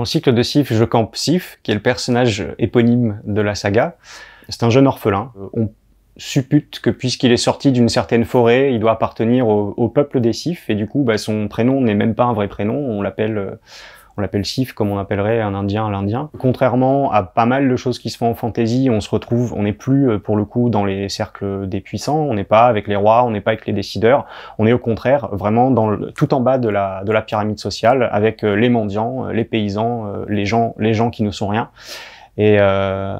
Dans le cycle de Sif, je campe Sif, qui est le personnage éponyme de la saga. C'est un jeune orphelin. On suppute que puisqu'il est sorti d'une certaine forêt, il doit appartenir au, peuple des Sifs, et du coup, bah, son prénom n'est même pas un vrai prénom, on l'appelle euh, on l'appelle Sif comme on appellerait un Indien à l'Indien. Contrairement à pas mal de choses qui se font en fantasy, on se retrouve, on n'est plus euh, pour le coup dans les cercles des puissants, on n'est pas avec les rois, on n'est pas avec les décideurs, on est au contraire vraiment dans le, tout en bas de la, de la pyramide sociale avec euh, les mendiants, les paysans, les gens, les gens qui ne sont rien. Et, euh,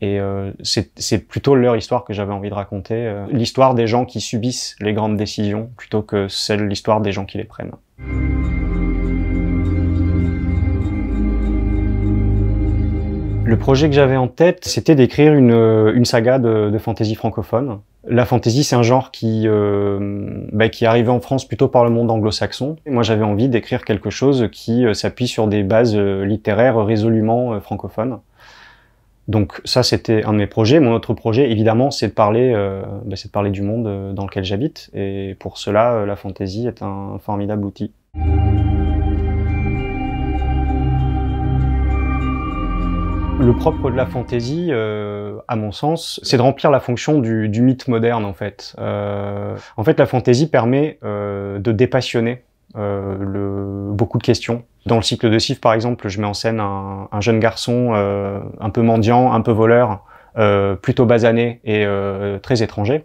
et euh, c'est plutôt leur histoire que j'avais envie de raconter, euh, l'histoire des gens qui subissent les grandes décisions plutôt que celle l'histoire des gens qui les prennent. Le projet que j'avais en tête, c'était d'écrire une, une, saga de, fantasy francophone. La fantasy, c'est un genre qui, euh, bah, qui est arrivé en France plutôt par le monde anglo-saxon. Moi, j'avais envie d'écrire quelque chose qui euh, s'appuie sur des bases littéraires résolument francophones. Donc ça, c'était un de mes projets. Mon autre projet, évidemment, c'est de parler, euh, bah, c'est de parler du monde euh, dans lequel j'habite. Et pour cela, euh, la fantaisie est un formidable outil. Le propre de la fantaisie, à mon sens, c'est de remplir la fonction du, mythe moderne, en fait. en fait, la fantaisie permet de dépassionner le, beaucoup de questions dans le cycle de Sif, par exemple, je mets en scène un, un jeune garçon euh, un peu mendiant, un peu voleur, euh, plutôt basané et euh, très étranger.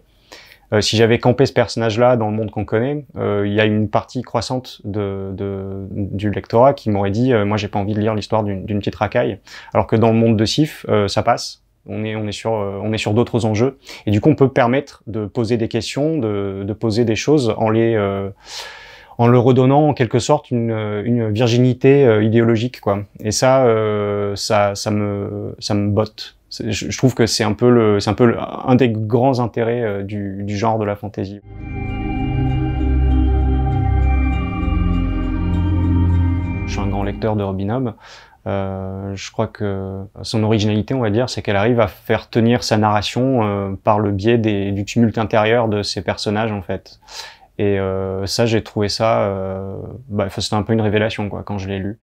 Euh, si j'avais campé ce personnage-là dans le monde qu'on connaît, euh, il y a une partie croissante de, de du lectorat qui m'aurait dit moi j'ai pas envie de lire l'histoire d'une petite racaille alors que dans le monde de Sif ça passe on est on est sur on est sur d'autres enjeux et du coup on peut permettre de poser des questions de, de poser des choses en les en le redonnant en quelque sorte une, une virginité euh, idéologique quoi. Et ça, euh, ça, ça me, ça me botte. Je, trouve que c'est un peu le, c'est un peu un des grands intérêts euh, du, genre de la fantaisie. Je suis un grand lecteur de Robin Hobb. Euh, je crois que son originalité, on va dire, c'est qu'elle arrive à faire tenir sa narration euh, par le biais du tumulte intérieur de ses personnages, en fait. Et ça, j'ai trouvé ça, bah, c'était un peu une révélation quand je l'ai lu.